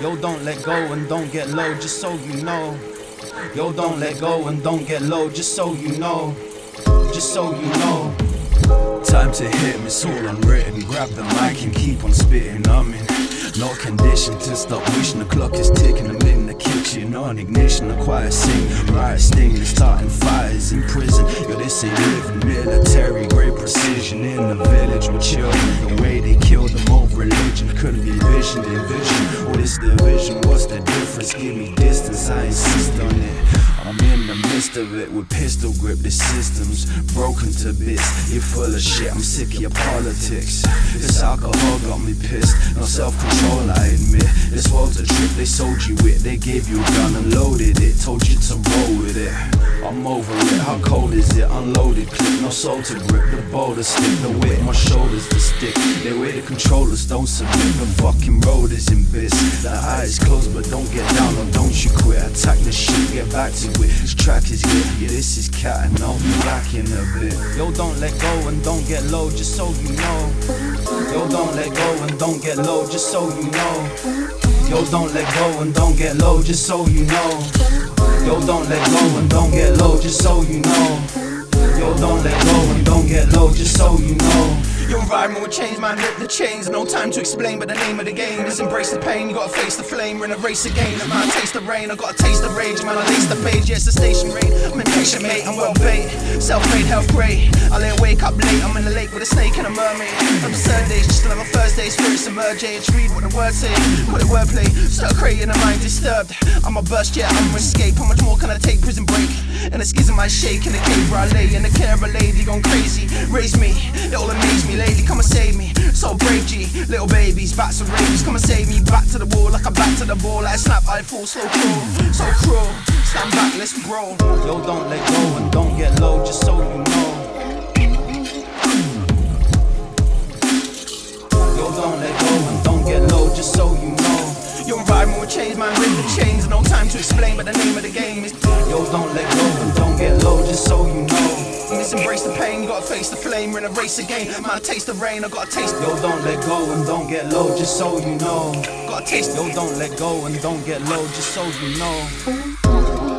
Yo, don't let go and don't get low, just so you know. Yo, don't let go and don't get low, just so you know. Just so you know. Time to hit me, it's all unwritten. Grab the mic and keep on spitting. I'm in no condition to stop wishing. The clock is ticking. I'm in the kitchen on ignition. The choir sing, riot sting, starting fires in prison. Yo, this ain't living military, be visioned, envisioned. What is the vision? What's the difference? Give me distance, I insist on it. I'm in the midst of it with pistol grip. The system's broken to bits. You're full of shit. I'm sick of your politics. This alcohol got me pissed. No self control, I admit. This world's a trip they sold you with. They gave you a gun and loaded it. Told you to roll with it. I'm over it. How cold is it? Unloaded clip. No soul to grip. The boulder stick. The weight my shoulders. The stick. They way the controllers don't submit. The fucking road is in bits. The eyes closed, but don't get down or don't you quit. Attack the shit. Get back to it. This track is good. This is cat and I'll be back in a bit. Yo, don't let go and don't get low, just so you know. Yo, don't let go and don't get low, just so you know. Yo, don't let go and don't get low, just so you know. Yo, don't let go and don't get low, just so you know. Yo, don't let go and don't get low, just so you know. Your environment will change, man, rip the chains. No time to explain, but the name of the game is embrace the pain. You gotta face the flame, in a race again. A man taste the rain, I gotta taste the rage. Man, I lace the page, it's the station rain. I'm impatient, mate, I'm well bait Self-made, health great. I lay wake up late, I'm in the lake with a snake and a mermaid. I'm Sundays, just like a Thursday Spirits emerge, just read what the words say Call it wordplay, start creating a mind disturbed. I'm a burst, yeah, I'm escape. How much more can I take? Prison break? And a schism I shake in the cave where I lay. In the care of a lady gone crazy. Raise me, it all amaze me lately, come and save me. So brave G, little babies, bats and rabies, come and save me. Back to the wall, like a back to the ball, like a snap, I fall so cruel, so cruel. Stand back, let's grow. Yo, don't let go and don't get low, just so you know. Yo, don't let go and don't get low, just so you know. Your environment will change, man, rip the chains. No time to explain, but the name of the game is Yo, don't let go and don't get low, just so you know. Just embrace the pain, you gotta face the flame, we're in a race again. Man, taste the rain, I gotta taste. Yo, don't let go and don't get low, just so you know. Gotta taste. Yo, don't let go and don't get low, just so you know.